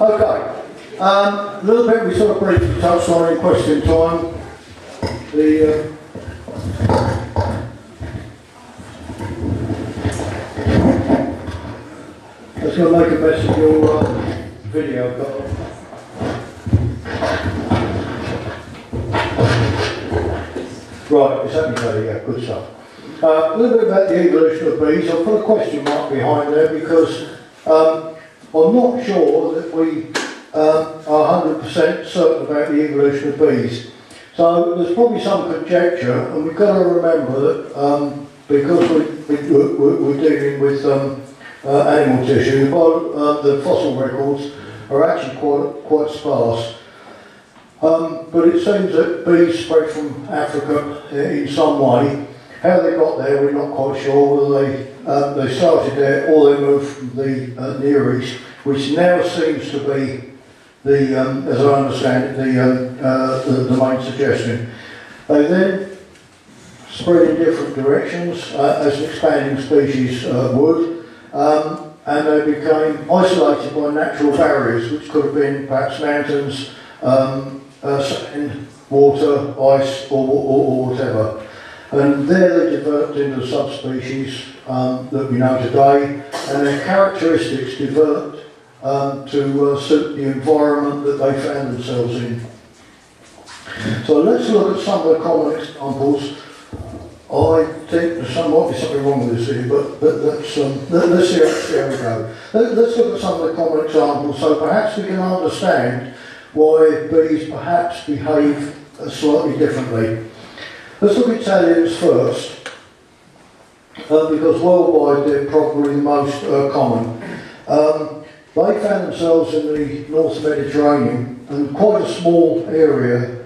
Okay. Um, a little bit we sort of briefly touched on in question time. The uh, Let's go make a mess of your uh, video, Karl. Right, it's happening there, yeah, good stuff. Uh, a little bit about the evolution of bees. I'll put a question mark behind there because um, I'm not sure that we uh, are 100% certain about the evolution of bees. So there's probably some conjecture, and we've got to remember that um, because we, we, we're dealing with um, uh, animal tissue, the, uh, the fossil records are actually quite, quite sparse. Um, but it seems that bees spread from Africa in some way. How they got there, we're not quite sure. Whether they they started there or they moved from the uh, Near East, which now seems to be the, um, as I understand it, the, um, uh, the, the main suggestion. They then spread in different directions uh, as an expanding species uh, would. Um, and they became isolated by natural barriers, which could have been perhaps mountains, um, uh, sand, water, ice, or, or, or, whatever. And there they developed into subspecies um, that we know today, and their characteristics developed um, to uh, suit the environment that they found themselves in. So let's look at some of the common examples. I think there's some, might be something wrong with this here, but, but let's, um, let, us see how, we go. Let, let's look at some of the common examples so perhaps we can understand why bees perhaps behave slightly differently. Let's look at Italians first, uh, because worldwide they're probably the most uh, common. Um, they found themselves in the North Mediterranean, and quite a small area,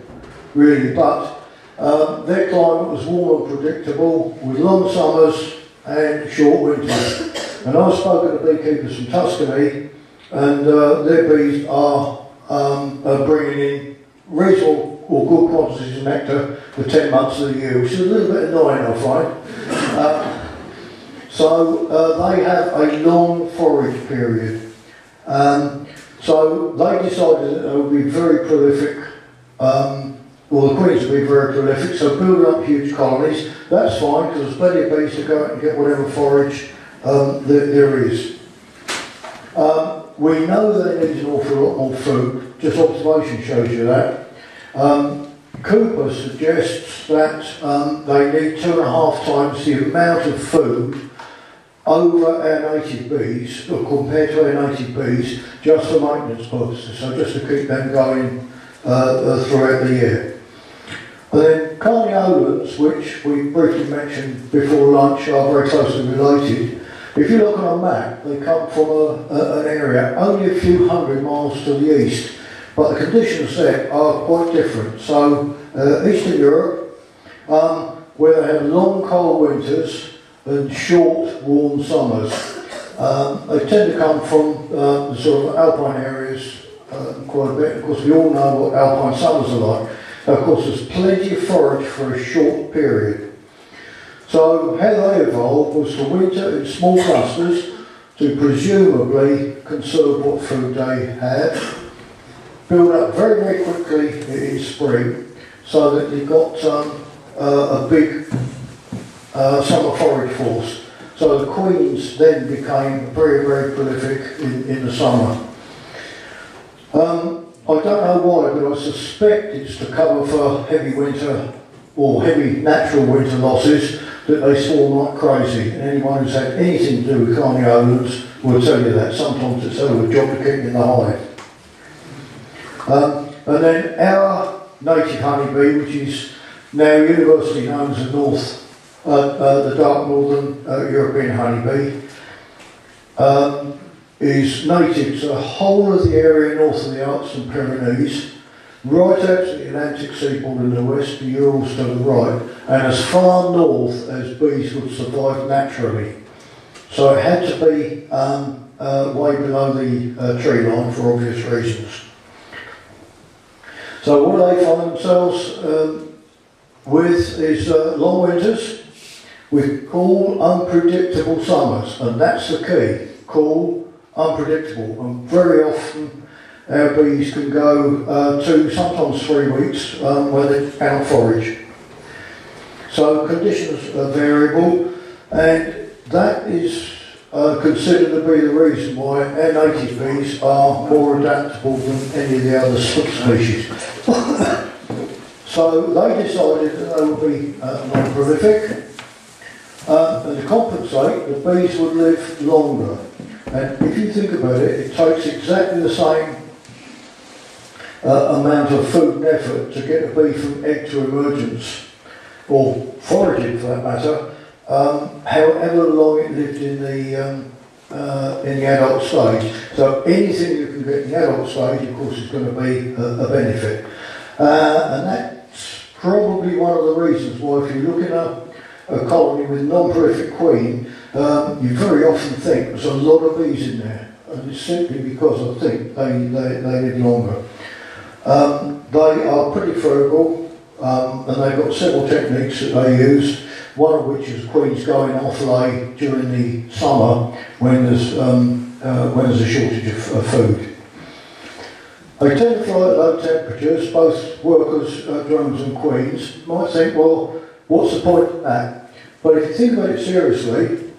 really, but um, their climate was warm and predictable, with long summers and short winters. And I've spoken to beekeepers from Tuscany, and uh, their bees are, um, are bringing in reasonable or good quantities of nectar for 10 months of the year, which is a little bit annoying, I find. Uh, so uh, they have a long forage period. Um, so they decided that they would be very prolific, um, well the queens would be very prolific, so build up huge colonies, that's fine because there's plenty of bees to go out and get whatever forage um, there, there is. Um, we know that it needs an awful lot more food, just observation shows you that. Um, Cooper suggests that um, they need two and a half times the amount of food over our native bees, or compared to our native bees, just for maintenance purposes, so just to keep them going uh, uh, throughout the year. And then carnioles, which we briefly mentioned before lunch, are very closely related. If you look on a map, they come from a, a, an area only a few hundred miles to the east, but the conditions there are quite different. So, uh, Eastern Europe, um, where they have long cold winters, and short, warm summers. Um, they tend to come from the sort of alpine areas uh, quite a bit. Of course, we all know what alpine summers are like. Of course, there's plenty of forage for a short period. So how they evolved was to winter in small clusters to presumably conserve what food they had, build up very, very quickly in spring so that you got um, uh, a big uh, summer forage force. So the queens then became very, very prolific in, in the summer. Um, I don't know why, but I suspect it's to cover for heavy winter or heavy natural winter losses that they swarm like crazy. And anyone who's had anything to do with carnioles will tell you that. Sometimes it's a job to keep in the hive. Um, and then our native honeybee, which is now universally known as the North the dark northern uh, European honeybee, um, is native to the whole of the area north of the Alps and Pyrenees, right out to the Atlantic seaboard in the west, the Urals to the right, and as far north as bees would survive naturally. So it had to be um, uh, way below the uh, tree line for obvious reasons. So what they find themselves um, with is uh, long winters, with cool, unpredictable summers, and that's the key. Cool, unpredictable and very often our bees can go uh, two, sometimes three weeks um, when they cannot forage. So conditions are variable and that is uh, considered to be the reason why our native bees are more adaptable than any of the other subspecies. so they decided that they would be uh, non-prolific uh, and to compensate, the bees would live longer. And if you think about it, it takes exactly the same uh, amount of food and effort to get a bee from egg to emergence, or foraging for that matter, um, however long it lived in the um, uh, in the adult stage. So anything you can get in the adult stage, of course, is going to be a, a benefit. Uh, and that's probably one of the reasons why if you look at a, colony with non-prolific queen, um, you very often think there's a lot of bees in there. And it's simply because I think they, they, they live longer. Um, they are pretty frugal um, and they've got several techniques that they use one of which is queens going off lay during the summer when there's, um, uh, when there's a shortage of, of, food. They tend to fly at low temperatures, both workers, uh, drones and queens. might think, well, what's the point of that? But if you think about it seriously,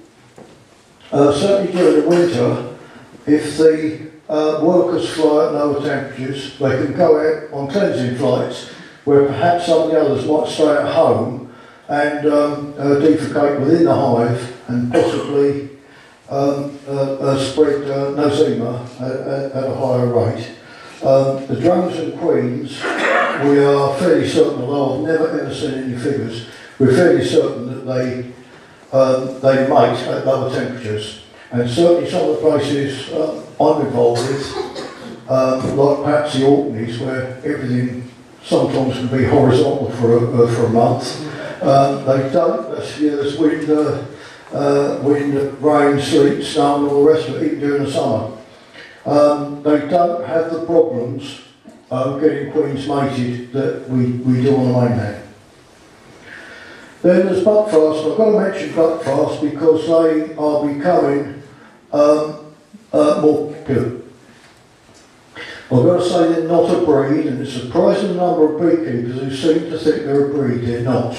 uh, certainly during the winter, if the uh, workers fly at lower temperatures, they can go out on cleansing flights where perhaps some of the others might stay at home and um, uh, defecate within the hive and possibly um, uh, uh, spread uh, nosema at, at, a higher rate. Um, the drones and queens, we are fairly certain, although I've never ever seen any figures, we're fairly certain that they um, they mate at lower temperatures. And certainly some of the places uh, I'm involved with, um, like perhaps the Orkneys, where everything sometimes can be horizontal for a, uh, for a month, um, they don't, this year there's wind, uh, uh, wind, rain, sleet, snow and all the rest of it, even during the summer. Um, they don't have the problems of getting queens mated that we, we do on the mainland. Then there's buckfast. I've got to mention buckfast because they are becoming um, uh, more popular. I've got to say they're not a breed, and a surprising number of beekeepers who seem to think they're a breed. They're not.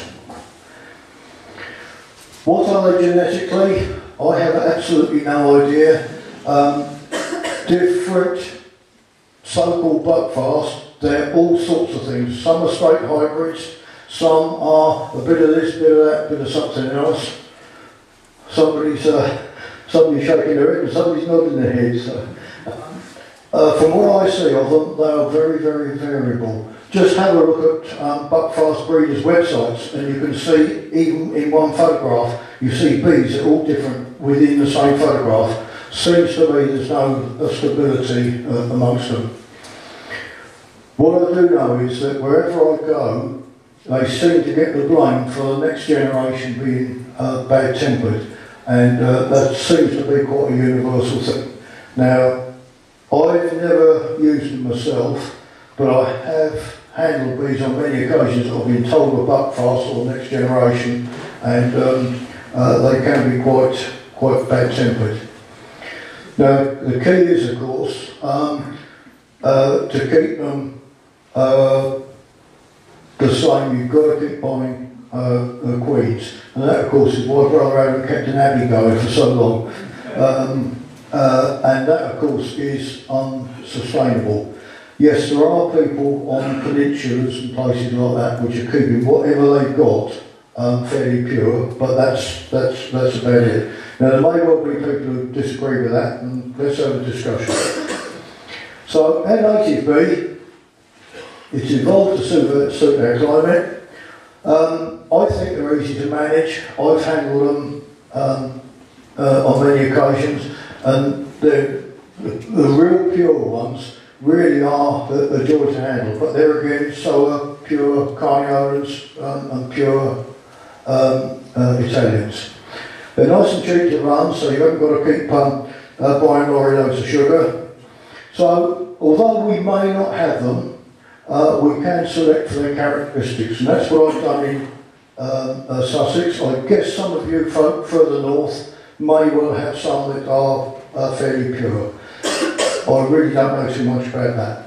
What are they genetically? I have absolutely no idea. Um, different so-called buckfast, they're all sorts of things. Some are straight hybrids, some are a bit of this, bit of that, bit of something else. Somebody's, uh, somebody's shaking their head and somebody's nodding their head. So. Uh, from what I see of them, they are very, very variable. Just have a look at um, Buckfast breeders' websites and you can see, even in one photograph, you see bees are all different within the same photograph. Seems to me there's no stability uh, amongst them. What I do know is that wherever I go, they seem to get the blame for the next generation being uh, bad-tempered. And uh, that seems to be quite a universal thing. Now, I've never used them myself, but I have handled bees on many occasions. I've been told a buckfast or next generation, and um, uh, they can be quite quite bad-tempered. Now, the key is, of course, um, uh, to keep them uh, the same. You've got to keep buying uh, the queens, and that, of course, is why Brother Adam kept an abbey going for so long. Um, uh, and that, of course, is unsustainable. Yes, there are people on peninsulas and places like that which are keeping whatever they've got um, fairly pure, but that's, that's, that's about it. Now, there may well be people who disagree with that, and let's have a discussion. So, our native bee, it's evolved to suit, suit our climate. Um, I think they're easy to manage. I've handled them um, uh, on many occasions, and the, the real pure ones really are a, a joy to handle. But there again, so are pure Carniolans um, and pure um, uh, Italians. They're nice and cheap to run, so you haven't got to keep um, uh, buying lorry loads of sugar. So, although we may not have them, uh, we can select for their characteristics, and that's what I've done in um, uh, Sussex. I guess some of you folk further north may well have some that are uh, fairly pure. I really don't know too much about that.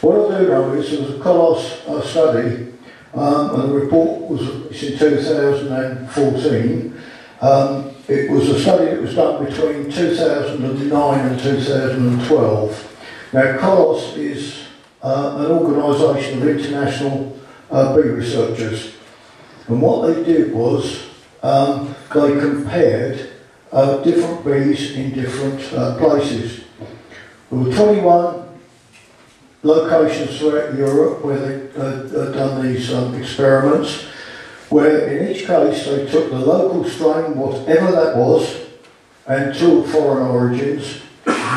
What I do know is there was a COLOSS uh, study, um, and the report was it's in 2014. Um, it was a study that was done between 2009 and 2012. Now, COLOSS is uh, an organisation of international uh, bee researchers, and what they did was um, they compared uh, different bees in different uh, places. There were 21 locations throughout Europe where they uh, done these um, experiments, where in each case they took the local strain, whatever that was, and two foreign origins.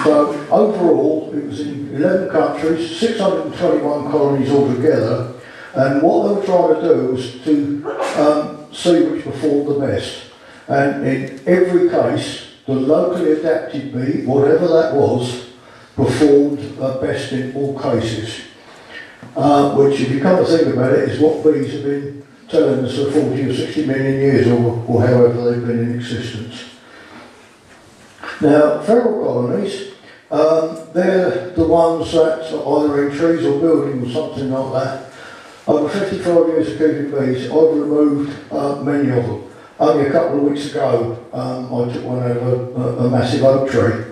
So overall, it was in 11 countries, 621 colonies altogether, and what they were trying to do was to um, see which performed the best. And in every case, the locally adapted bee, whatever that was, performed uh, best in all cases. Uh, which, if you come to think about it, is what bees have been telling us for 40 or 60 million years, or, or however they've been in existence. Now, feral colonies, um, they're the ones that are either in trees or buildings or something like that. Over 55 years of keeping bees, I've removed uh, many of them. Only a couple of weeks ago, um, I took one of a, a massive oak tree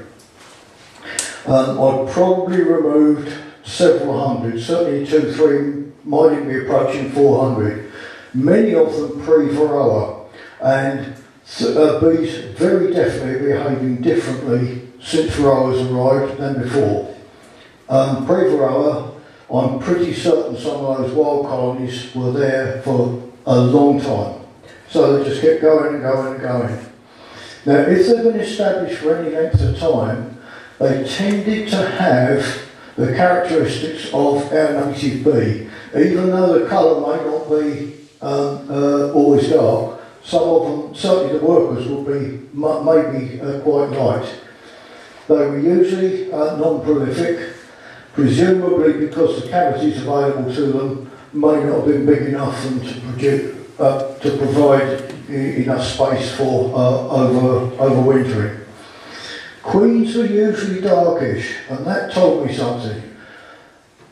um, I've probably removed several hundred, certainly two, three, might even be approaching 400. Many of them pre-varroa, and uh, bees very definitely behaving differently since varroa has arrived than before. Um, pre-varroa, I'm pretty certain some of those wild colonies were there for a long time. So they just kept going and going and going. Now, if they've been established for any length of time, they tended to have the characteristics of our native bee. Even though the colour may not be um, uh, always dark, some of them, certainly the workers, will be maybe uh, quite light. They were usually uh, non-prolific, presumably because the cavities available to them may not have been big enough to, produce, uh, to provide enough space for uh, over overwintering. Queens were usually darkish, and that told me something.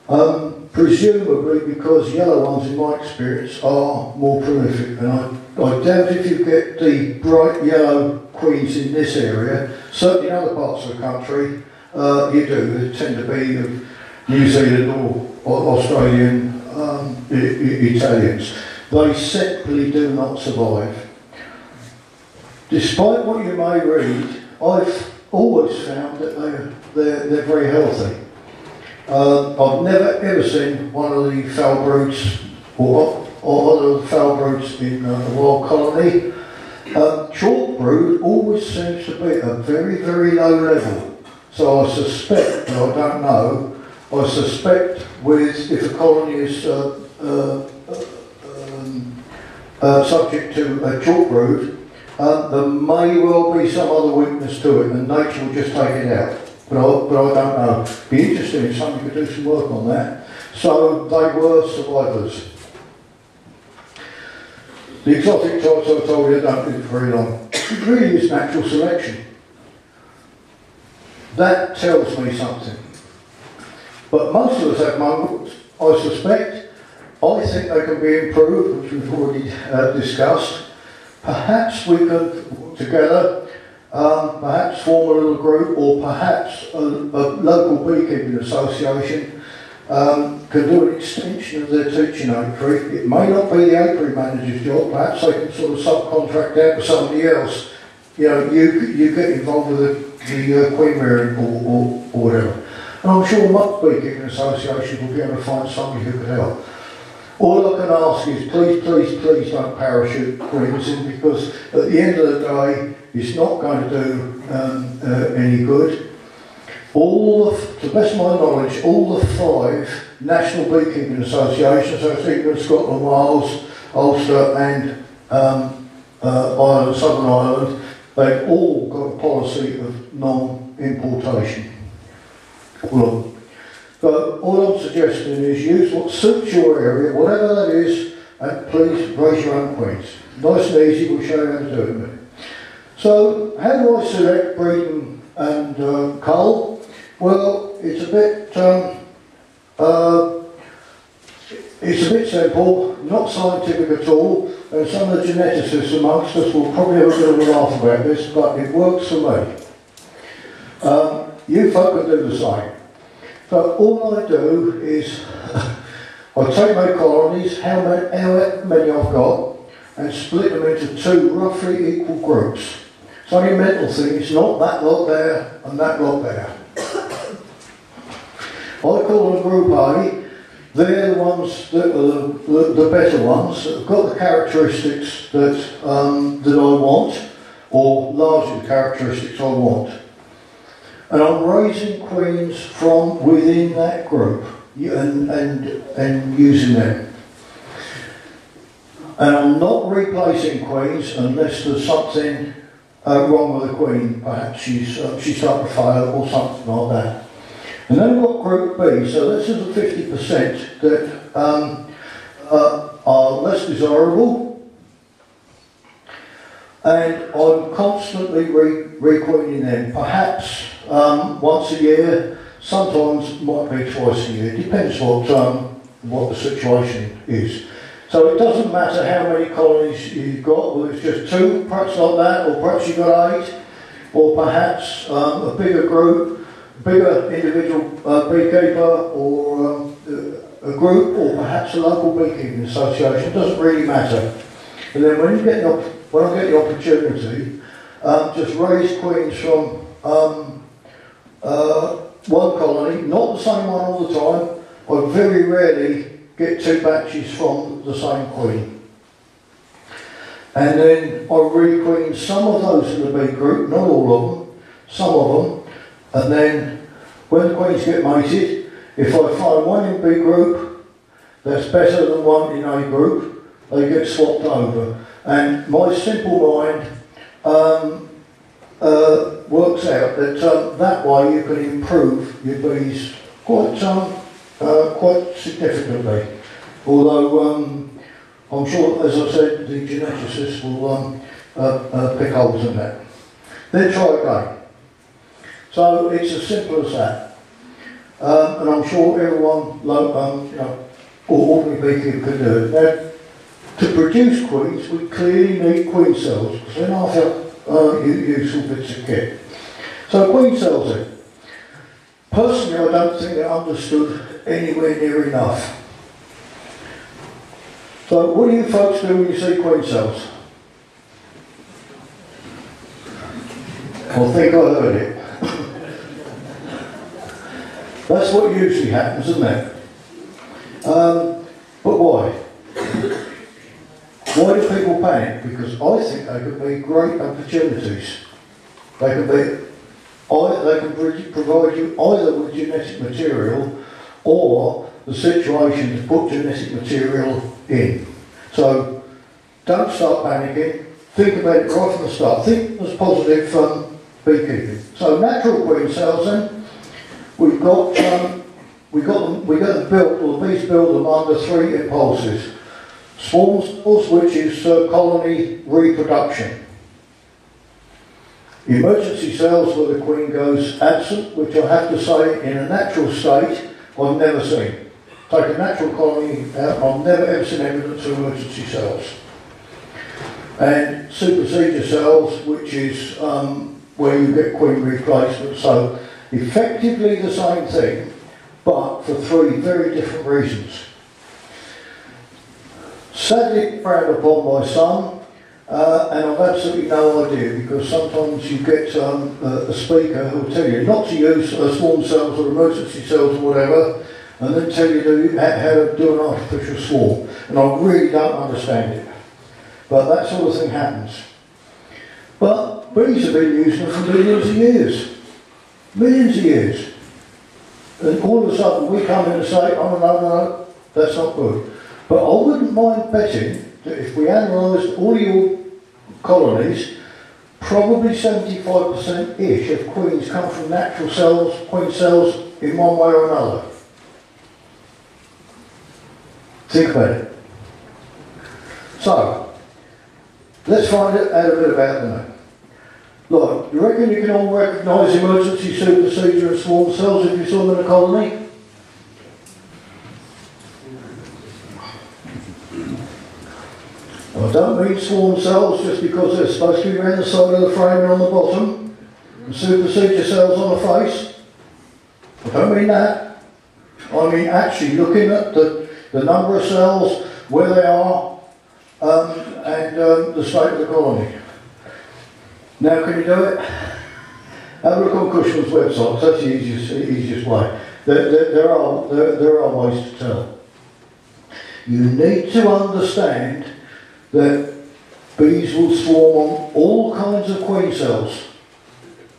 Um, presumably because yellow ones, in my experience, are more prolific. And I, I doubt if you get the bright yellow queens in this area, certainly in other parts of the country, uh, you do. They tend to be of New Zealand or, or Australian um, I- I- Italians. They simply do not survive. Despite what you may read, I've always found that they're, they're, they're very healthy. Uh, I've never ever seen one of the foul broods or, or other foul broods in uh, the wild colony. Uh, chalk brood always seems to be at a very, very low level. So I suspect, I don't know, I suspect with if a colony is uh, uh, um, uh, subject to a chalk brood, there may well be some other weakness to it, and nature will just take it out. But I, but I don't know. Be interesting if somebody could do some work on that. So they were survivors. The exotic types I don't live very long. It really is natural selection. That tells me something. But most of us have mongrels, I suspect. I think they can be improved, which we've already uh, discussed. Perhaps we could, together, um, perhaps form a little group or perhaps a, a local beekeeping association um, can do an extension of their teaching apiary. It may not be the apiary manager's job, perhaps they can sort of subcontract out to somebody else. You know, you, you get involved with the, the uh, queen Mary or, or, or whatever. And I'm sure most beekeeping associations will be able to find somebody who could help. All I can ask is please, please, please don't parachute queens in because at the end of the day, it's not going to do um, uh, any good. All the, to the best of my knowledge, all the five national beekeeping associations, so England, Scotland, Wales, Ulster and um, uh, Ireland, Southern Ireland, they've all got a policy of non-importation. Well, but all I'm suggesting is use what suits your area, whatever that is, and please raise your own queens. Nice and easy, we'll show you how to do it. So, how do I select breeding and uh, coal, well, it's a bit, um, uh, it's a bit simple, not scientific at all, and some of the geneticists amongst us will probably have a bit of a laugh about this, but it works for me. Um, you folk can do the same. So all I do is I take my colonies, how many, I've got, and split them into two roughly equal groups. It's only mental thing, it's not that lot there and that lot there. I call them Group A, they're the ones that are the, the, the better ones, that have got the characteristics that, um, that I want, or largely characteristics I want. And I'm raising queens from within that group and, and, and using them. And I'm not replacing queens unless there's something uh, wrong with the queen. Perhaps she's, uh, she's starting to fail or something like that. And then we've got group B, so this is the 50% that um, uh, are less desirable. And I'm constantly re- requeening them, perhaps um, once a year, sometimes might be twice a year, depends what, um, what the situation is. So it doesn't matter how many colonies you've got, whether it's just two, perhaps like that, or perhaps you've got eight, or perhaps um, a bigger group, bigger individual uh, beekeeper, or um, a group, or perhaps a local beekeeping association. Doesn't really matter. And then when you get the, when I get the opportunity, um, just raise queens from um, uh, one colony, not the same one all the time. I very rarely get two batches from the same queen. And then I requeen some of those in the B group, not all of them, some of them, and then when the queens get mated, if I find one in B group that's better than one in A group, they get swapped over. And my simple mind um, uh, works out that um, that way you can improve your bees quite um, uh, quite significantly. Although um, I'm sure, as I said, the geneticists will um, uh, uh, pick holes in that. Then try again. So it's as simple as that. Um, and I'm sure everyone, um, you know, or ordinary beekeeper can do it. Now, to produce queens, we clearly need queen cells, because they're not uh, useful bits of kit. So queen cells then. Personally, I don't think they're understood anywhere near enough. So what do you folks do when you see queen cells? I think I heard it. That's what usually happens, isn't it? Um, but why? Why do people panic? Because I think they could be great opportunities. They could be, they can provide you either with genetic material or the situation to put genetic material in. So don't start panicking. Think about it right from the start. Think as positive um, beekeeping. So natural queen cells then, we've got um, we got them we got them built, or the bees build them under three impulses. Swarm cells, which is uh, colony reproduction. Emergency cells where the queen goes absent, which I have to say in a natural state I've never seen take a natural colony out, I've never ever seen evidence of emergency cells. And supersedure cells, which is um, where you get queen replacement. So effectively the same thing, but for three very different reasons. Sadly frowned upon by some, uh, and I've absolutely no idea because sometimes you get um, a, speaker who will tell you not to use uh, swarm cells or emergency cells or whatever, and then tell you how to do an artificial swarm. And I really don't understand it. But that sort of thing happens. But bees have been using them for millions of years. Millions of years. And all of a sudden we come in and say, oh no, no, that's not good. But I wouldn't mind betting that if we analysed all your colonies, probably 75%-ish of queens come from natural cells, queen cells, in one way or another. Think about it. So, let's find out a bit about them. Like, you reckon you can all recognise emergency supersedure and swarm cells if you saw them in a colony? I don't mean swarm cells just because they're supposed to be around the side of the frame and on the bottom, and supersedure cells on the face. I don't mean that. I mean actually looking at the, the number of cells, where they are, um, and um, the state of the colony. Now, can you do it? Have a look on Cushman's website, that's the easiest, easiest way. There, there, there, are, there, there are ways to tell. You need to understand that bees will swarm on all kinds of queen cells,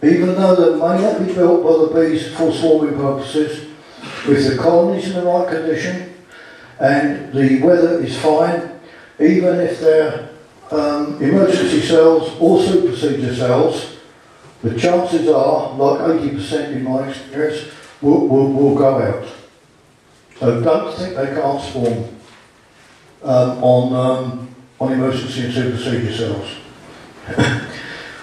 even though they may not be built by the bees for swarming purposes, if the colony's in the right condition and the weather is fine, even if they're um, emergency cells or supersedure cells, the chances are, like 80% in my experience, will, will, will go out. So don't think they can't swarm um, on, um, on emergency and supersedure cells.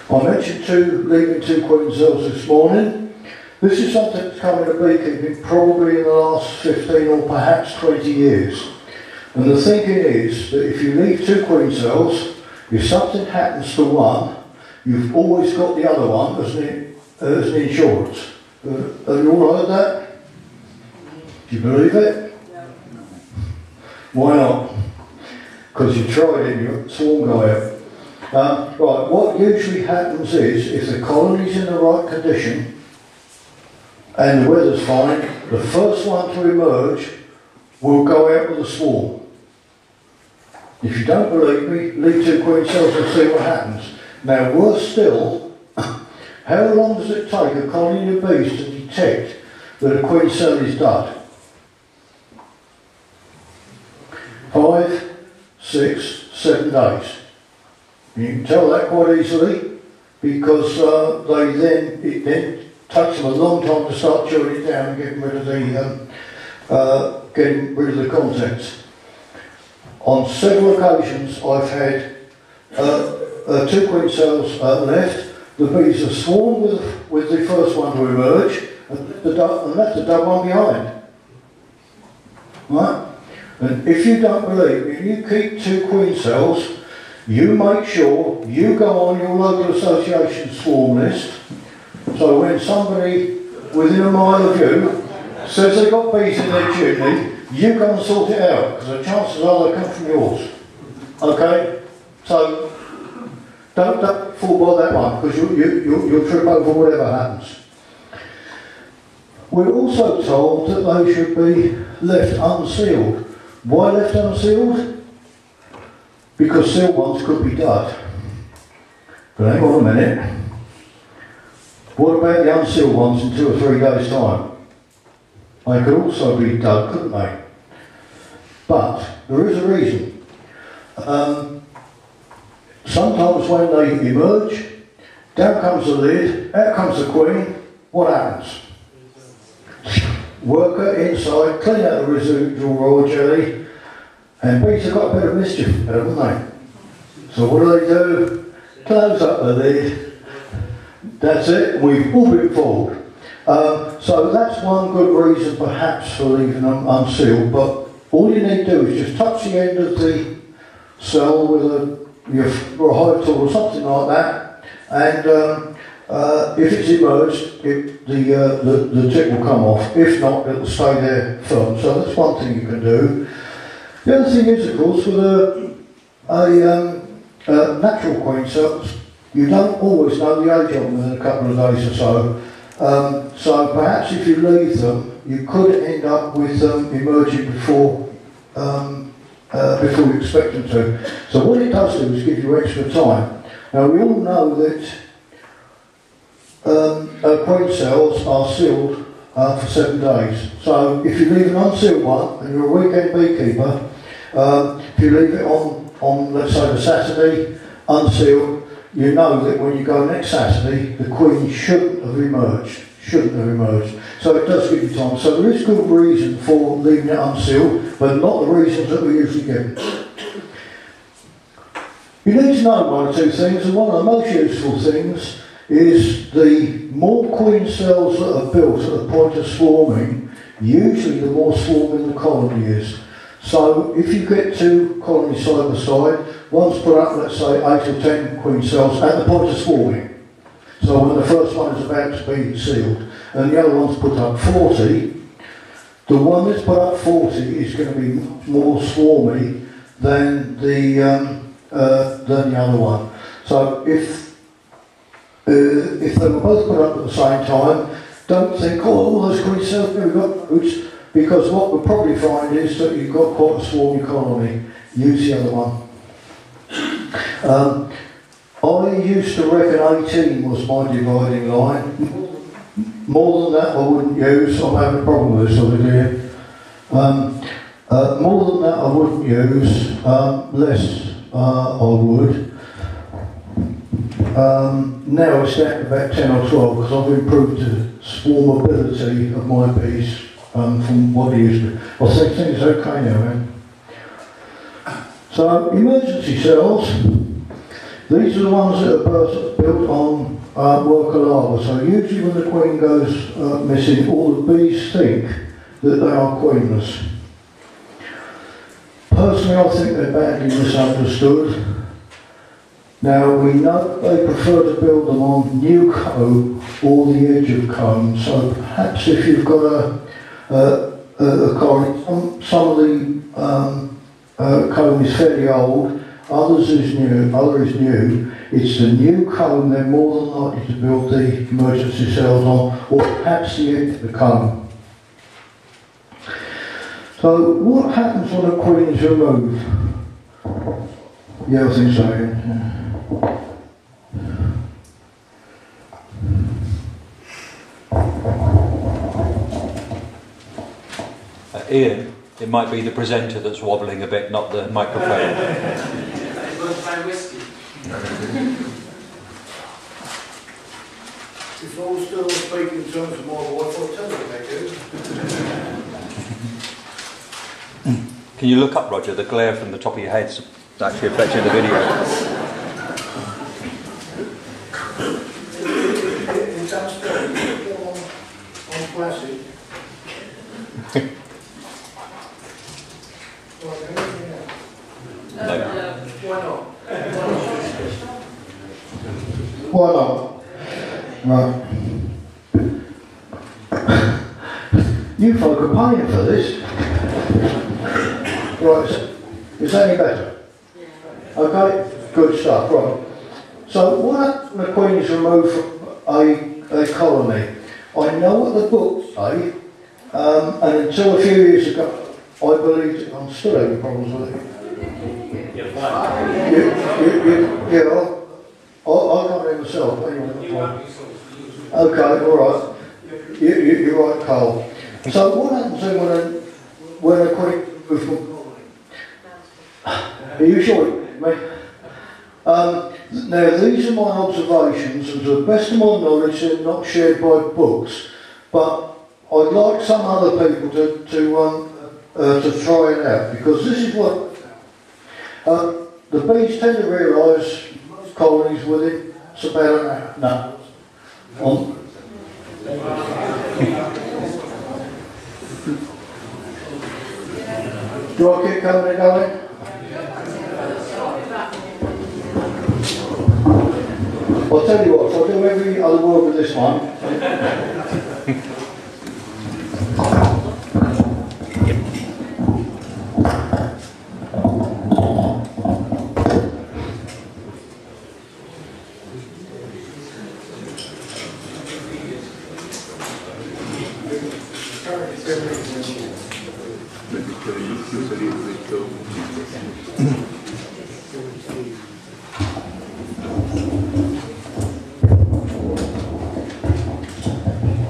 I mentioned two, leaving two queen cells this morning. This is something that's come into beekeeping probably in the last 15 or perhaps 20 years. And the thinking is that if you leave two queen cells, if something happens to one, you've always got the other one as an, as an insurance. Uh, have you all heard that? Do you believe it? Why not? Because you tried it, your swarm go out. Um, right, what usually happens is, if the colony's in the right condition and the weather's fine, the first one to emerge will go out with a swarm. If you don't believe me, leave two queen cells and see what happens. Now, worse still, how long does it take a colony of bees to detect that a queen cell is dead? Five, six, seven days. You can tell that quite easily because uh, they then it then takes them a long time to start chewing it down and getting rid of the um, uh, getting rid of the contents. On several occasions, I've had uh, uh, two queen cells uh, left. The bees have swarmed with, with the first one to emerge and, the, and left the dead one behind. Right? And if you don't believe me, you keep two queen cells, you make sure you go on your local association swarm list. So when somebody within a mile of you says they've got bees in their chimney, you go and sort it out, because the chances are they come from yours. Okay? So, don't, don't fall by that one, because you, you, you, you'll trip over whatever happens. We're also told that they should be left unsealed. Why left unsealed? Because sealed ones could be dead. But hang on a minute. What about the unsealed ones in two or three days' time? They could also be dug, couldn't they? But there is a reason. Um, sometimes when they emerge, down comes the lid, out comes the queen, what happens? Worker inside, clean out the residual royal jelly, and have got a bit of mischief, haven't they? So what do they do? Close up the lid, that's it, we've all been fooled. Um, so that's one good reason perhaps for leaving them unsealed, but all you need to do is just touch the end of the cell with a, your, hive tool or something like that, and um, uh, if it's emerged, it, the, uh, the, the tip will come off. If not, it'll stay there firm. So that's one thing you can do. The other thing is, of course, with a, a, um, a natural queen cells, you don't always know the age of them in a couple of days or so. Um, so perhaps if you leave them, you could end up with them emerging before um, uh, before you expect them to. So what it does do is give you extra time. Now we all know that um, uh, queen cells are sealed uh, for seven days. So if you leave an unsealed one and you're a weekend beekeeper, um, if you leave it on, on let's say the Saturday unsealed, you know that when you go next Saturday, the Queen shouldn't have emerged. Shouldn't have emerged. So it does give you time. So there is good reason for leaving it unsealed, but not the reasons that we usually give. You need to know one or two things, and one of the most useful things is the more queen cells that are built at the point of swarming, usually the more swarming the colony is. So if you get two colonies side by side, one's put up, let's say, eight or ten queen cells at the point of swarming. So when the first one is about to be sealed, and the other one's put up 40, the one that's put up 40 is going to be more swarmy than the, um, uh, than the other one. So if, uh, if they were both put up at the same time, don't think, oh, all those queen cells, we've got because what we'll probably find is that you've got quite a swarmy colony. Use the other one. Um, I used to reckon 18 was my dividing line. More than that I wouldn't use. I'm having a problem with this over here. Um, uh, more than that I wouldn't use. Um, less uh, I would. Um, now it's down about 10 or 12 because I've improved the swarmability of my bees um, from what it used to be. Well, 16 is okay now, man. So, emergency cells, these are the ones that are built on uh, worker larvae. So usually when the queen goes uh, missing, all the bees think that they are queenless. Personally, I think they're badly misunderstood. Now, we know they prefer to build them on new comb or the edge of comb, so perhaps if you've got a uh, a colony. Some, some of the um, uh, is fairly old, others is new, other is new. It's the new comb they're more than likely to build the emergency cells on, or perhaps the end of the. So what happens when a queen is removed? Yeah, I think so. Yeah. Ian, it might be the presenter that's wobbling a bit, not the microphone. I was still speaking in terms of my wife, I'll tell you do. Can you look up, Roger? The glare from the top of your head's actually affecting the video. It's upstairs. On plastic. Why not? Why not? Right. You folk are paying for this. Right, is that any better? Okay, good stuff, right. So what happens when a queen is removed from a, a colony? I know what the books say, um, and until a few years ago, I believed, it. I'm still having problems with it. You, you, you, you know, I, I can't hear myself. Okay, all right. You, you, you're right, Karl. So what happens then when a, when a queen moves Are you sure? Um, now, these are my observations, and to the best of my knowledge, they're not shared by books, but I'd like some other people to, to, um, uh, to try it out, because this is what uh, the bees tend to realise colonies within it's about an hour. No. On. Do I keep coming and going? I'll tell you what, if I do every other word with this one,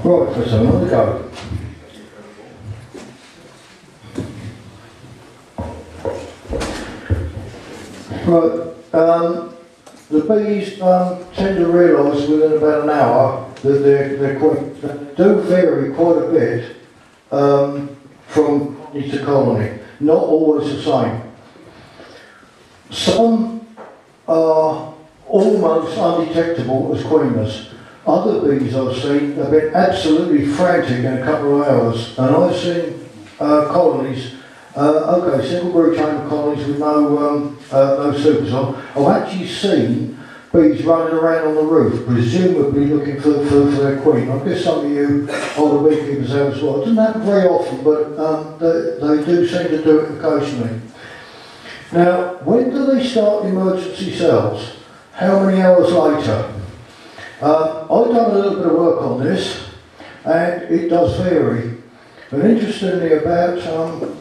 Right, so some on the go. Right, um, the bees um, tend to realise within about an hour that they're, they're quite, do vary quite a bit um, from to colony, not always the same. Some are almost undetectable as queenless. Other bees I've seen have been absolutely frantic in a couple of hours, and I've seen uh, colonies, uh, okay, single brood chamber colonies with no um, uh, no supers on. I've actually seen bees running around on the roof, presumably looking for, for, for their queen. I guess some of you older beekeepers have as well. It doesn't happen very often, but um, they, they do seem to do it occasionally. Now, when do they start emergency cells? How many hours later? Uh, I've done a little bit of work on this, and it does vary. But interestingly, about um,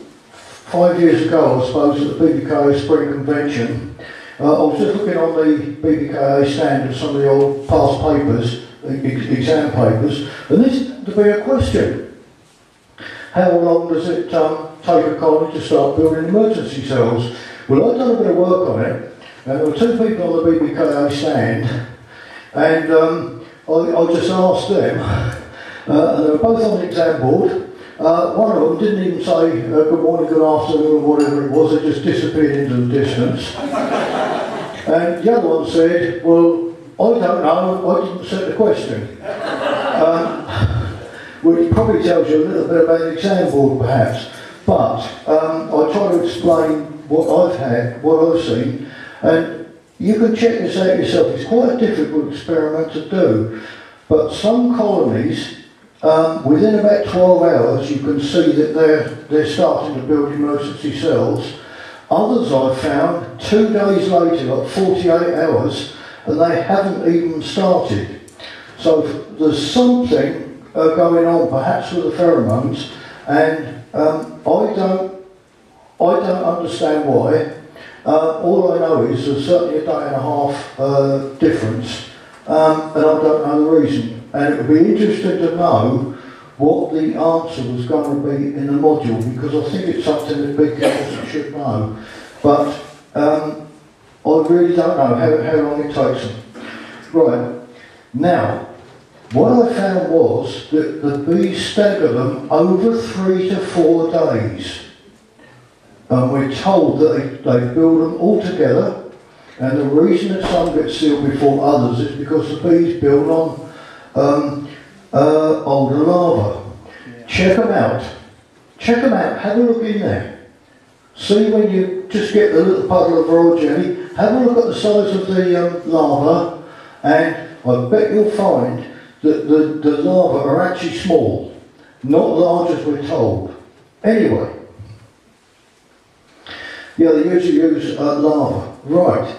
five years ago, I suppose, at the BBKA Spring Convention, uh, I was just looking on the BBKA stand of some of the old past papers, exam papers, and this to be a question. How long does it um, take a college to start building emergency cells? Well, I've done a bit of work on it, and there were two people on the BBKA stand, and um, I, I, just asked them, uh, and they were both on the exam board. Uh, one of them didn't even say uh, good morning, good afternoon, or whatever it was, it just disappeared into the distance. And the other one said, well, I don't know, I didn't set the question. Um, which probably tells you a little bit about the exam board perhaps. But um, I try to explain what I've had, what I've seen, and you can check this out yourself. It's quite a difficult experiment to do, but some colonies, um, within about 12 hours, you can see that they're, they're starting to build emergency cells. Others I've found, two days later, like 48 hours, and they haven't even started. So there's something uh, going on, perhaps with the pheromones, and um, I don't I don't understand why. Uh, all I know is there's certainly a day and a half uh, difference, um, and I don't know the reason. And it would be interesting to know what the answer was going to be in the module, because I think it's something that big council should know. But um, I really don't know how, how long it takes them. Right, now, what I found was that the bees stagger them over three to four days. And we're told that they, they build them all together, and the reason that some get sealed before others is because the bees build on um, uh, older larva. Yeah. Check them out. Check them out. Have a look in there. See when you just get the little puddle of royal jelly, have a look at the size of the um, larva, and I bet you'll find that the, the larvae are actually small, not large as we're told. Anyway, yeah, they usually use uh, larva. Right.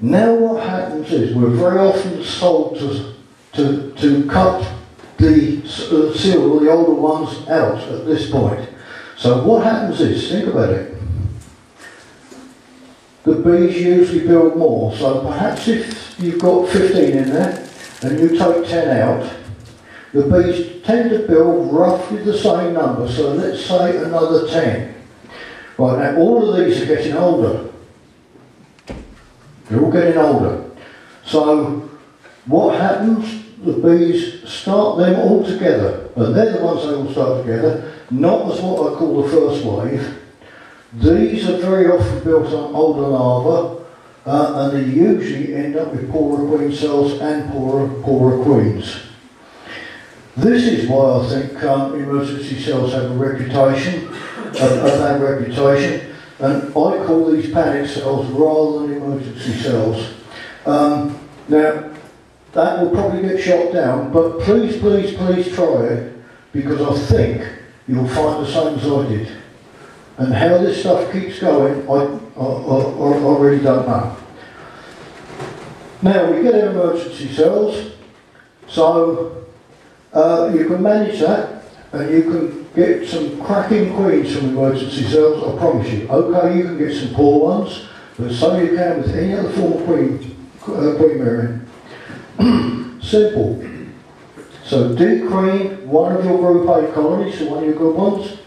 Now what happens is we're very often told to, to, to cut the uh, seal, the older ones, out at this point. So what happens is, think about it, the bees usually build more. So perhaps if you've got 15 in there and you take 10 out, the bees tend to build roughly the same number. So let's say another 10. Right, now all of these are getting older. They're all getting older. So what happens? The bees start them all together, and they're the ones they all start together, not as what I call the first wave. These are very often built on older larvae, uh, and they usually end up with poorer queen cells and poorer, poorer queens. This is why I think um, emergency cells have a reputation a, a bad reputation. And I call these panic cells rather than emergency cells. Um, now, that will probably get shot down, but please, please, please try it because I think you'll find the same as I did. And how this stuff keeps going, I, I, I, I really don't know. Now, we get emergency cells, so uh, you can manage that and you can get some cracking queens from emergency cells, I promise you. Okay, you can get some poor ones, but so you can with any other form of queen, uh, queen rearing. Simple. So dequeen one of your group A colonies, one of your good ones.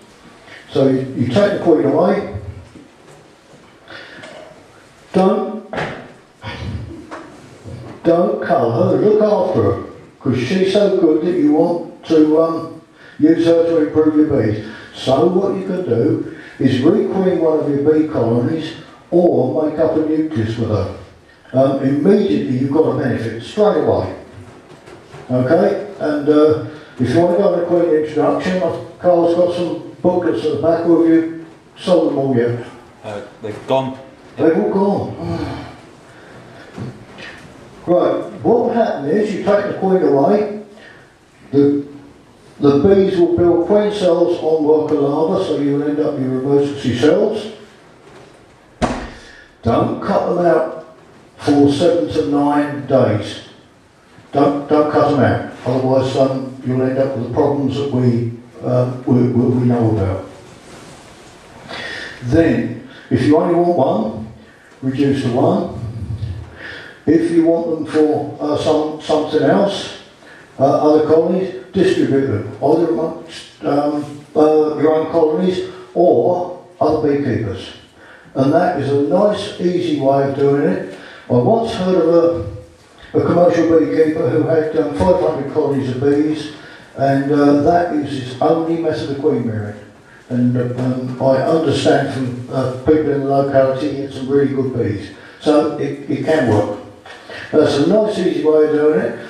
So you, you take the queen away. Don't, don't cull her, look after her, because she's so good that you want to um, Use her to improve your bees. So what you can do is requeen one of your bee colonies or make up a nucleus with her. Um, immediately you've got a benefit straight away. Okay, and uh, if you want to go on a quick introduction, Karl's got some booklets at the back. Will you sold them all yet? Uh, they've gone. They've all gone. Right, what will happen is you take the queen away, the, the bees will build queen cells on worker larvae, so you'll end up with your emergency cells. Don't cut them out for seven to nine days. Don't, don't cut them out, otherwise um, you'll end up with the problems that we, we, we, we know about. Then, if you only want one, reduce to one. If you want them for uh, some, something else, uh, other colonies, distribute them, either amongst um, uh, your own colonies or other beekeepers. And that is a nice, easy way of doing it. I once heard of a, a commercial beekeeper who had um, 500 colonies of bees, and uh, that is his only method of queen rearing. And um, I understand from uh, people in the locality he it's some really good bees. So it, it can work. That's a nice, easy way of doing it.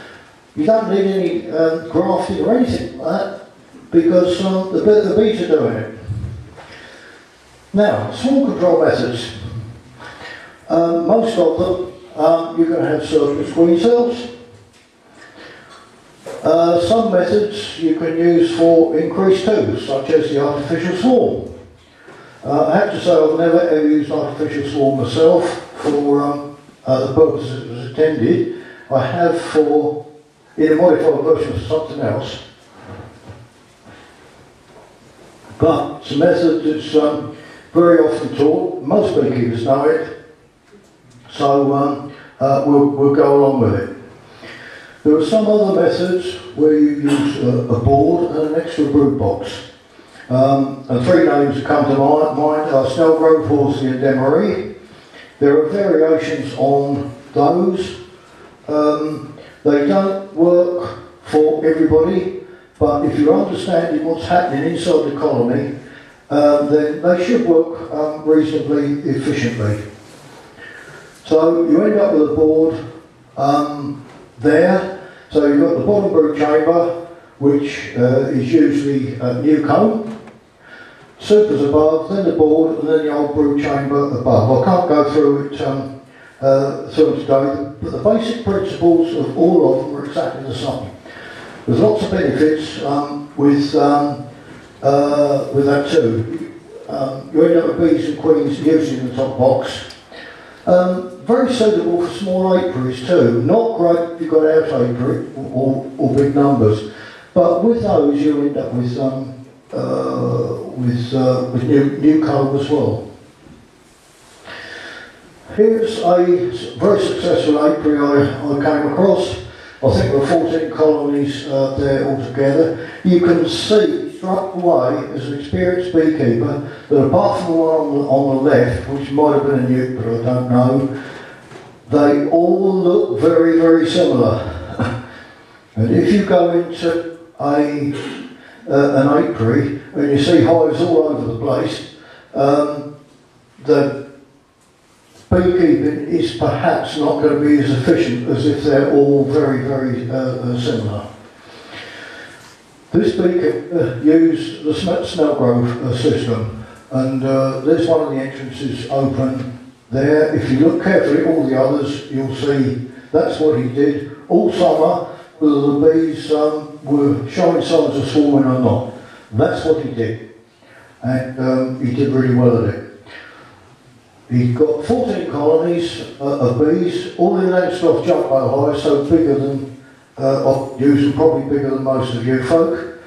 You don't need any um, grafting or anything like that because um, the, the bees are doing it. Now, swarm control methods. Um, most of them, um, going to have surplus queen cells. Uh, some methods you can use for increased too, such as the artificial swarm. Uh, I have to say I've never ever used artificial swarm myself for um, uh, the purpose it was intended. I have for, in a modified version for something else. But it's a method that's um, very often taught, most beekeepers know it, so um, uh, we'll, we'll go along with it. There are some other methods where you use a, a board and an extra brood box. Um, and three names that come to mind, are Snelgrove, Horsley and Demaree. There are variations on those. Um, they don't work for everybody, but if you're understanding what's happening inside the colony, um, then they should work um, reasonably efficiently. So you end up with a board um, there. So you've got the bottom brood chamber, which uh, is usually a new comb. Supers above, then the board, and then the old brood chamber above. I can't go through it um, uh, through today, but the basic principles of all of them are exactly the same. There's lots of benefits um, with um, uh, with that too. Um, you end up with bees and queens usually in the top box. Um, very suitable for small apiaries too. Not great if you've got out apiary or, or, big numbers, but with those you end up with um, uh, with uh, with new new comb as well. Here's a very successful apiary I, I came across. I think there were 14 colonies uh, there altogether. You can see struck away as an experienced beekeeper that apart from the one on the, left, which might have been a nuc, but I don't know, they all look very, very similar. and if you go into a uh, an apiary and you see hives all over the place, um, the beekeeping is perhaps not going to be as efficient as if they're all very, very uh, uh similar. This beekeeper uh, used the Snelgrove uh, system, and uh, there's one of the entrances open there, if you look carefully at all the others, you'll see that's what he did all summer, whether the bees um, were showing signs of swarming or not. That's what he did. And um, he did really well at it. He got 14 colonies uh, of bees, all in Langstroth Jumbo High, so bigger than, uh, usually probably bigger than most of you folk.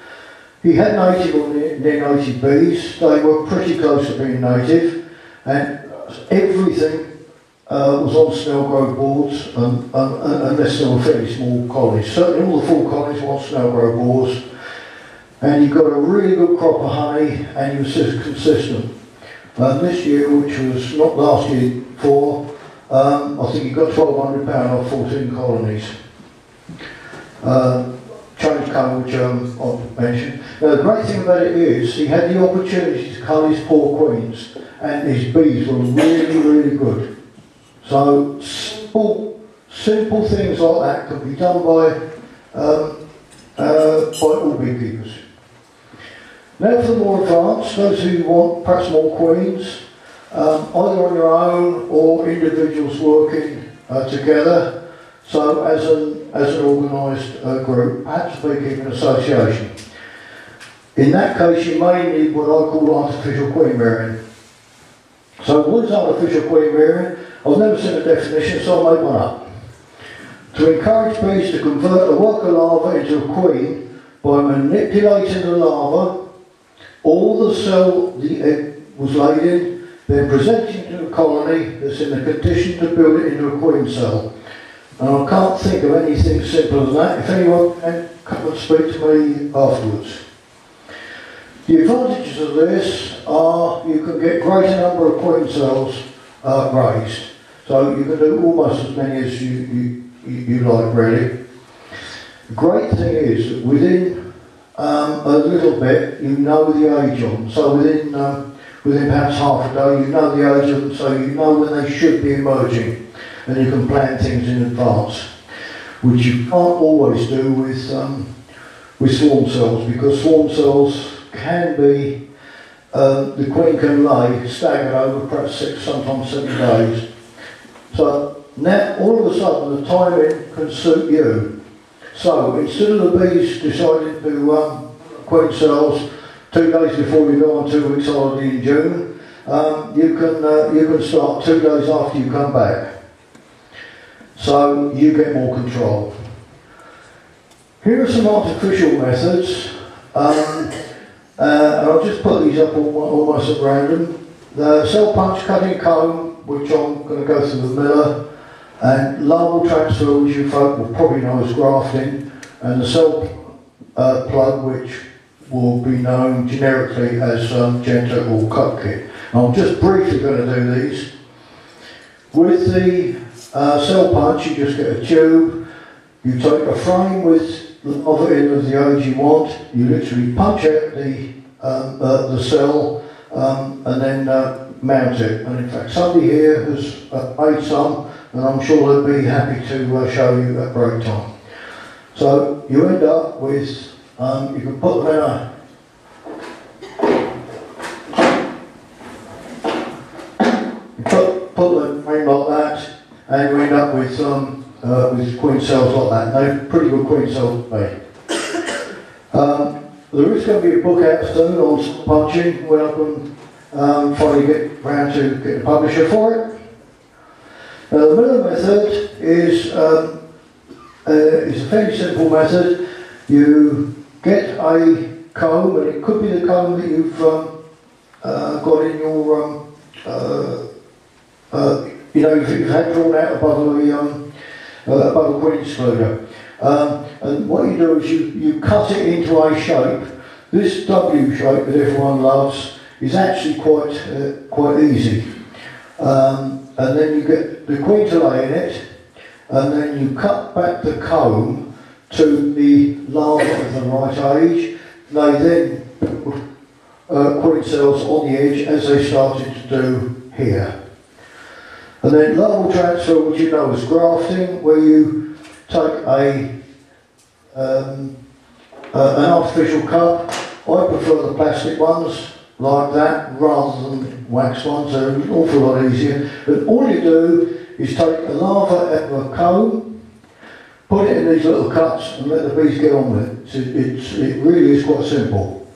He had native or near, native bees, they were pretty close to being native, and everything uh, was on Snelgrove boards, um, um, unless they were fairly small colonies. Certainly all the full colonies were on Snelgrove boards, and you got a really good crop of honey, and you was consistent. Um, this year, which was not last year, for um, I think you got £1,200 off 14 colonies. Uh, colour, which um, mentioned. Now, the great thing about it is he had the opportunity to cull his poor queens and his bees were really, really good. So simple, simple things like that can be done by, um, uh, by all beekeepers. Now for the more advanced, those who want perhaps more queens, um, either on your own or individuals working uh, together, so as an, as an organised uh, group, perhaps a beekeeping association. In that case, you may need what I call artificial queen rearing. So what is artificial queen rearing? I've never seen a definition, so I made one up. To encourage bees to convert a worker larva into a queen by manipulating the larva, all the cell the egg was laid in, then presenting to a colony that's in a condition to build it into a queen cell. And I can't think of anything simpler than that. If anyone can come and speak to me afterwards. The advantages of this are you can get greater number of queen cells uh, raised. So you can do almost as many as you, you, you like really. The great thing is that within um, a little bit you know the age on. So within, um, within perhaps half a day you know the age on, so you know when they should be emerging and you can plan things in advance. Which you can't always do with, um, with swarm cells because swarm cells can be, um, the queen can lay staggered over perhaps six, sometimes seven days. So now all of a sudden the timing can suit you. So instead of the bees deciding to um, queen cells two days before you go on two weeks holiday in June, um, you can uh, you can start two days after you come back. So you get more control. Here are some artificial methods. Um, uh, and I'll just put these up almost at random. The cell punch cutting comb, which I'm going to go through the miller, and larval transfer, which you folk will probably know as grafting, and the cell uh, plug, which will be known generically as um, Jenter or cup kit. I'm just briefly going to do these. With the uh, cell punch, you just get a tube, you take a frame with the other end of the age you want. You literally punch out the um, uh, the cell um, and then uh, mount it. And in fact, somebody here has uh, made some, and I'm sure they'll be happy to uh, show you at break time. So you end up with um, you can put them in a with um, uh, with queen cells like that. They're pretty good queen cells made. Um, there is going to be a book out soon on punching when I um, finally get round to get a publisher for it. Now the middle method is, um, uh, is a fairly simple method. You get a comb, and it could be the comb that you've um, uh, got in your, um, uh, uh, you know, you've had drawn out above the um, uh, above a queen excluder. Um, and what you do is you, you cut it into a shape. This W shape that everyone loves is actually quite, uh, quite easy. Um, and then you get the lay in it, and then you cut back the comb to the larva of the right age. They then uh, queen cells on the edge as they started to do here. And then larval transfer, which you know is grafting, where you take a um, an artificial cup. I prefer the plastic ones like that rather than wax ones. They're an awful lot easier. But all you do is take a larva out of a comb, put it in these little cuts and let the bees get on with it. It's it really is quite simple.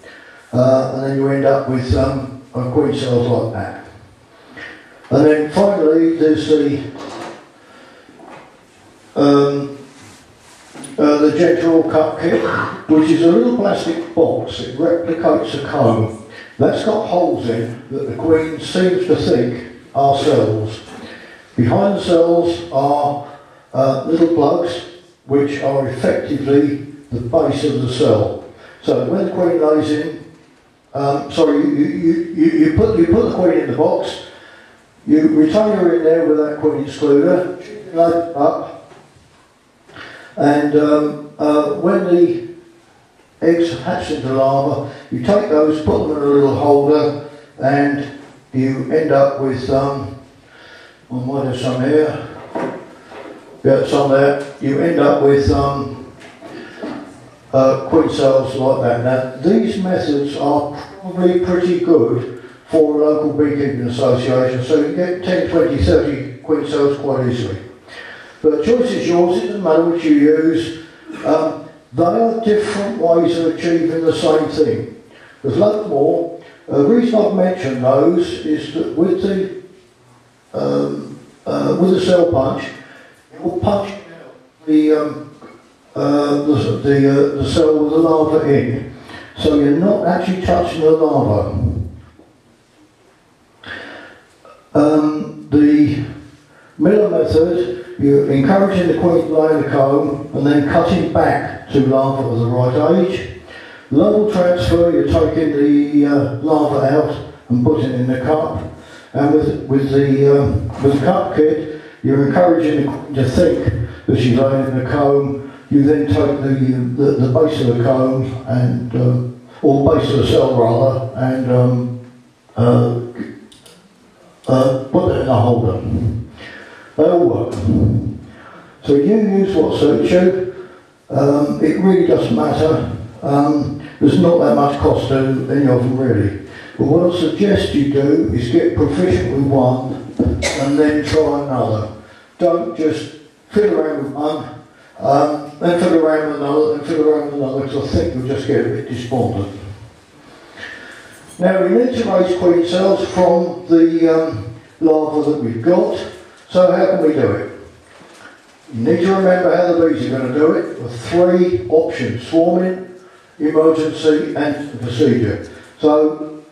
Uh, and then you end up with um, queen cells like that. And then finally, there's the um, uh, the Jenter Cup Kit, which is a little plastic box. It replicates a comb. That's got holes in that the Queen seems to think are cells. Behind the cells are uh, little plugs, which are effectively the base of the cell. So when the Queen lays in, um, sorry, you, you, you, you, put, you put the Queen in the box, you retain her in there with that queen excluder, load up, and um, uh, when the eggs hatch into larva, you take those, put them in a little holder, and you end up with, um, I might have some here, yeah, some there, you end up with um, uh, queen cells like that. Now, these methods are probably pretty good for a local beekeeping association, so you get 10, 20, 30 queen cells quite easily. But the choice is yours, it doesn't matter which you use. Um, they are different ways of achieving the same thing. There's lots more. Uh, the reason I've mentioned those is that with the um, uh, with the cell punch, it will punch the um, uh, the the, uh, the cell with the larva in, so you're not actually touching the larva. Um, the Miller method you're encouraging the queen to lay in the comb and then cutting back to larva of the right age. Larval transfer, you're taking the uh, larva out and putting it in the cup. And with, with, the, um, with the cup kit, you're encouraging the queen to think that she's laying in the comb. You then take the, the, the base of the comb and, um, or base of the cell rather, and um, uh, uh, put it in a holder. They all work. So you use what suits you. Um, it really doesn't matter. Um, there's not that much cost to any of them really. But what I suggest you do is get proficient with one and then try another. Don't just fiddle around with one, um, then fiddle around with another, then fiddle around with another because I think you'll just get a bit despondent. Now we need to raise queen cells from the um, larva that we've got. So how can we do it? You need to remember how the bees are going to do it with three options, swarming, emergency and supersedure. So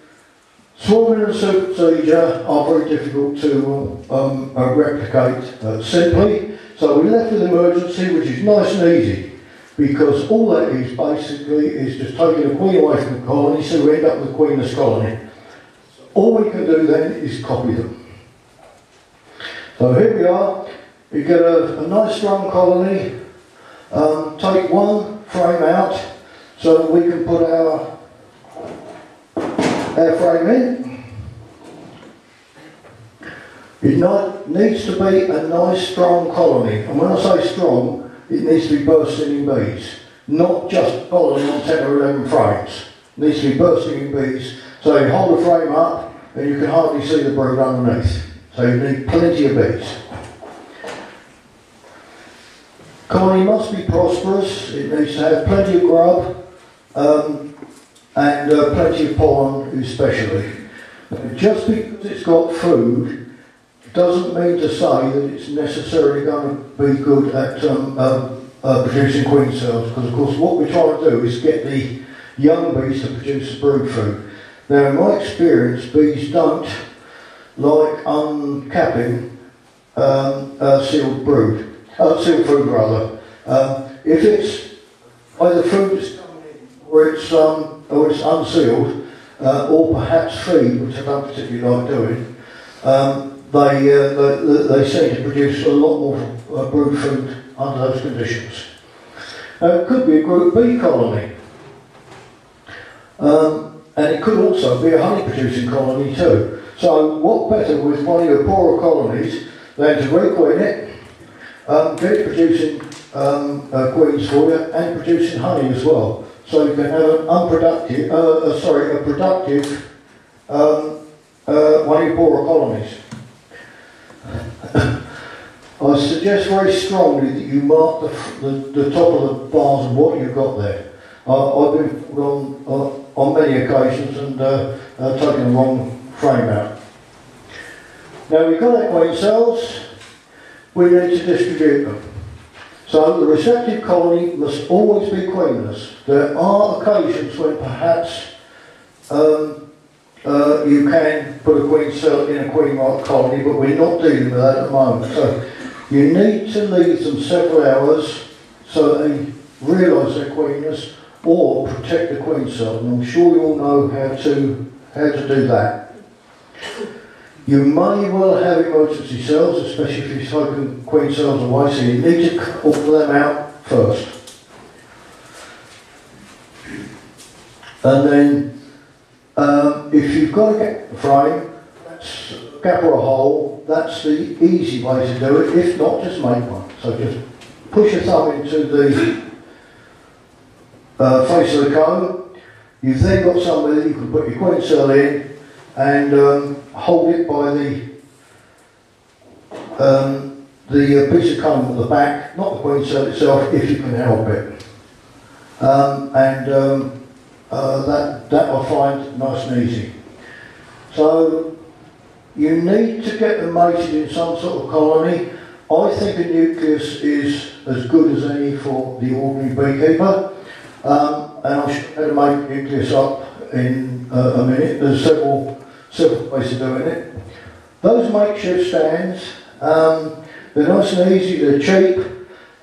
swarming and supersedure are very difficult to um, uh, replicate uh, simply. So we're left with emergency which is nice and easy because all that is basically is just taking a queen away from the colony so we end up with a queenless colony. All we can do then is copy them. So here we are. You get a, a nice strong colony. Um, take one frame out so that we can put our, our frame in. It not, needs to be a nice strong colony. And when I say strong, it needs to be bursting in bees. Not just colony on 10 or 11 frames. It needs to be bursting in bees. So you hold the frame up and you can hardly see the brood underneath. So you need plenty of bees. Colony must be prosperous, it needs to have plenty of grub um, and uh, plenty of pollen especially. Just because it's got food doesn't mean to say that it's necessarily going to be good at um, uh, uh, producing queen cells because of course what we're trying to do is get the young bees to produce brood food. Now in my experience bees don't like uncapping um, a sealed brood, uh, sealed food rather. Um, if it's either food that's coming in or it's, um, or it's unsealed, uh, or perhaps feed, which I don't particularly like doing, um, they, uh, they, they seem to produce a lot more uh, brood food under those conditions. it could be a group B colony. Um, and it could also be a honey producing colony too. So what better with one of your poorer colonies than to requeen it, um, get it producing um, uh, queens for you and producing honey as well. So you can have an unproductive, uh, uh, sorry, a productive um, uh, one of your poorer colonies. I suggest very strongly that you mark the, the, the top of the bars and what you've got there. I've been on, uh, on many occasions and uh, taken the wrong frame out. Now we've got queen cells, we need to distribute them. So the receptive colony must always be queenless. There are occasions when perhaps um, uh, you can put a queen cell in a queenright colony, but we're not dealing with that at the moment. So you need to leave them several hours so they realise they're queenless or protect the queen cell. And I'm sure you all know how to how to do that. You may well have emergency cells, especially if you've taken queen cells away, so you need to cut them out first. And then, um, if you've got get the frame, let's gap or a hole, that's the easy way to do it. If not, just make one. So just push your thumb into the uh, face of the comb. You've then got somewhere that you can put your queen cell in and um, hold it by the um, the uh, piece of cone at the back, not the queen cell itself, if you can help it. Um, and um, uh, that, that I find nice and easy. So you need to get them mated in some sort of colony. I think a nucleus is as good as any for the ordinary beekeeper. Um, and I'll show you how to make nucleus up in uh, a minute. There's several, several ways of doing it. Those makeshift stands, um, they're nice and easy, they're cheap.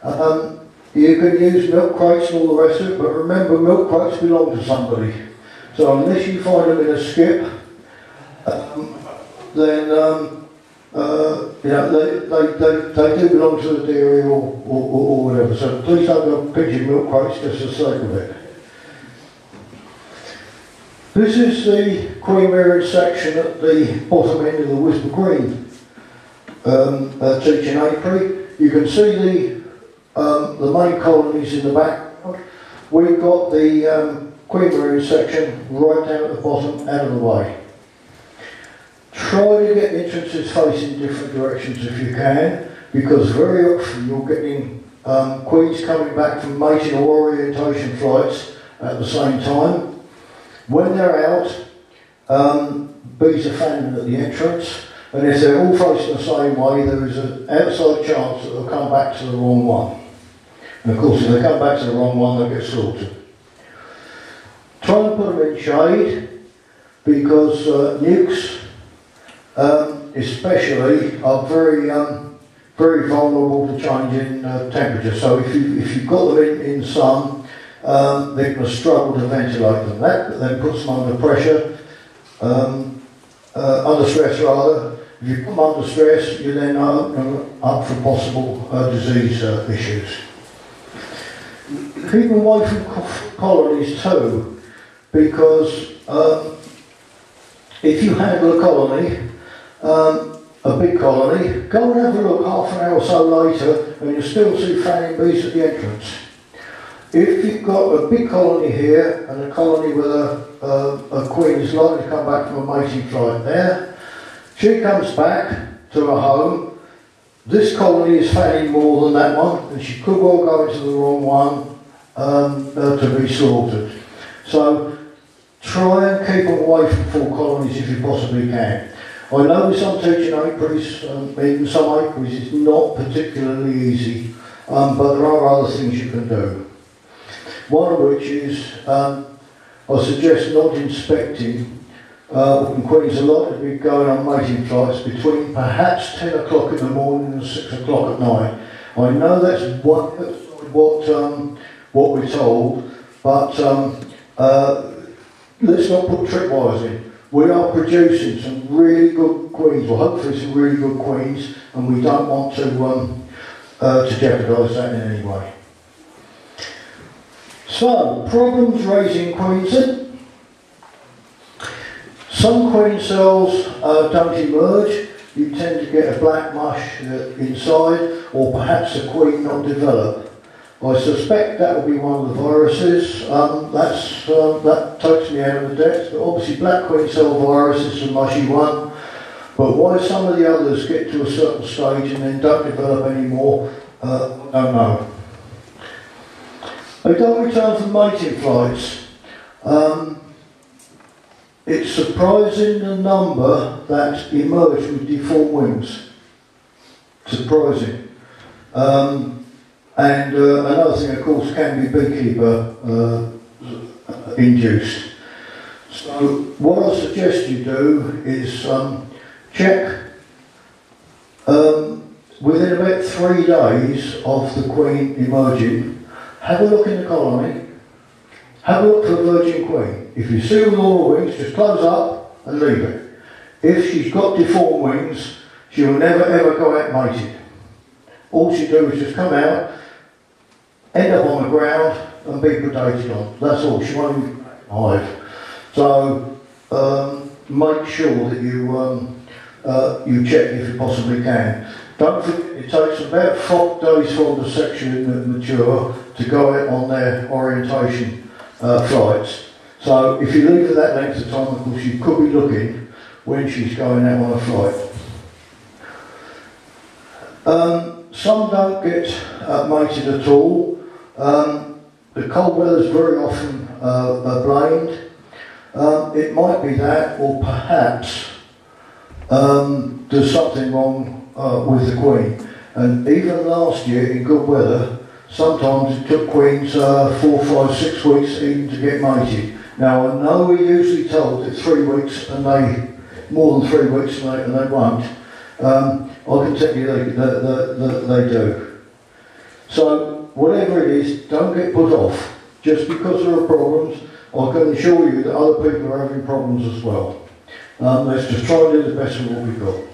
Um, you can use milk crates and all the rest of it, but remember milk crates belong to somebody. So unless you find them in a skip, um, then um, uh, you know, they, they, they, they do belong to the dairy or, or, or, whatever. So please don't go pigeon milk crates just for the sake of it. This is the queen rearing section at the bottom end of the Wisborough Green um, uh, teaching apiary. You can see the um, the main colonies in the back. We've got the um, queen rearing section right down at the bottom, out of the way. Try to get entrances facing different directions if you can, because very often you're getting um, queens coming back from mating or orientation flights at the same time. When they're out, um, bees are found at the entrance, and if they're all facing the same way, there is an outside chance that they'll come back to the wrong one. And of course, if they come back to the wrong one, they'll get slaughtered. Try and put them in shade, because uh, nucs um, especially are very um, very vulnerable to changing uh, temperature. So if you if you've got them in, in sun, um, they're going to struggle to ventilate them. That then puts them under pressure, um, uh, under stress rather. If you put them under stress, you then open up for possible uh, disease uh, issues. Keep away from colonies too, because um, if you handle a colony um, a big colony, go and have a look half an hour or so later and you'll still see fanning bees at the entrance. If you've got a big colony here and a colony with a, a, a queen is likely to come back from a mating flight there, she comes back to her home, this colony is fanning more than that one and she could well go into the wrong one um, uh, to be slaughtered. So try and keep away from full colonies if you possibly can. I know with some teaching apiaries, um, even some apiaries, it's not particularly easy, um, but there are other things you can do. One of which is, um, I suggest not inspecting uh, when queens likely to be going on mating flights between perhaps 10 o'clock in the morning and 6 o'clock at night. I know that's what, what, um, what we're told, but um, uh, let's not put tripwires in we are producing some really good queens, well hopefully some really good queens, and we don't want to, um, uh, to jeopardise that in any way. So, problems raising queens Some queen cells uh, don't emerge, you tend to get a black mush uh, inside, or perhaps a queen not develop. I suspect that will be one of the viruses. Um, that's, uh, that takes me out of the depth. But obviously black queen cell virus is a mushy one. But why some of the others get to a certain stage and then don't develop anymore, uh, I don't know. They don't return from mating flights. Um, it's surprising the number that emerge with deformed wings. Surprising. Um, and uh, another thing, of course, can be beekeeper uh, induced. So what I suggest you do is um, check um, within about three days of the queen emerging, have a look in the colony, have a look for the virgin queen. If you see with all wings, just close up and leave it. If she's got deformed wings, she'll never ever go out mated. All she do is just come out, end up on the ground and be predated on. That's all. She won't hive. So um, make sure that you um, uh, you check if you possibly can. Don't forget, it takes about five days for the section to mature to go out on their orientation uh, flights. So if you leave for that length of time, of course, you could be looking when she's going out on a flight. Um, some don't get uh, mated at all. Um, the cold weather is very often uh, blamed. Um, it might be that, or perhaps um, there's something wrong uh, with the queen. And even last year in good weather, sometimes it took queens uh, four, five, six weeks even to get mated. Now I know we're usually told that three weeks and they, more than three weeks and they, and they won't. Um, I can tell you they, they, they, they do. So whatever it is, don't get put off. Just because there are problems, I can assure you that other people are having problems as well. Um, let's just try and do the best with what we've got.